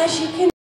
as you can